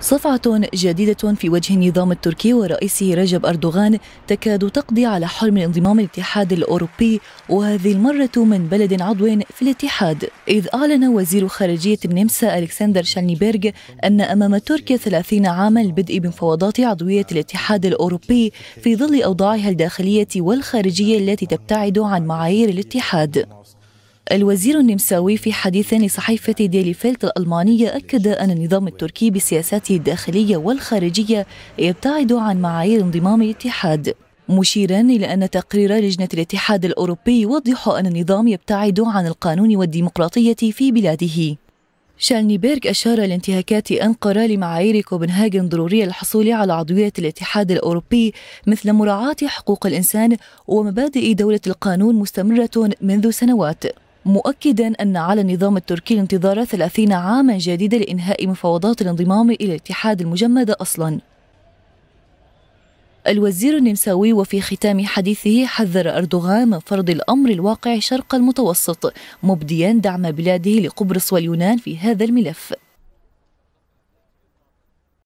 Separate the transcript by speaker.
Speaker 1: صفعة جديدة في وجه النظام التركي ورئيسه رجب أردوغان تكاد تقضي على حلم الانضمام الاتحاد الأوروبي وهذه المرة من بلد عضو في الاتحاد. إذ أعلن وزير خارجية النمسا ألكسندر شالنيبرغ أن أمام تركيا 30 عاما البدء بمفاوضات عضوية الاتحاد الأوروبي في ظل أوضاعها الداخلية والخارجية التي تبتعد عن معايير الاتحاد. الوزير النمساوي في حديث لصحيفة دي فيلت الألمانية أكد أن النظام التركي بسياساته الداخلية والخارجية يبتعد عن معايير انضمام الاتحاد. مشيرا إلى أن تقرير لجنة الاتحاد الأوروبي يوضح أن النظام يبتعد عن القانون والديمقراطية في بلاده. شالنيبيرغ أشار لانتهاكات أنقرة لمعايير كوبنهاجن ضرورية للحصول على عضوية الاتحاد الأوروبي مثل مراعاة حقوق الإنسان ومبادئ دولة القانون مستمرة منذ سنوات. مؤكدا أن على النظام التركي الانتظار 30 عاما جديدا لإنهاء مفاوضات الانضمام إلى الاتحاد المجمد أصلا. الوزير النمساوي وفي ختام حديثه حذر أردوغان من فرض الأمر الواقع شرق المتوسط مبديا دعم بلاده لقبرص واليونان في هذا الملف.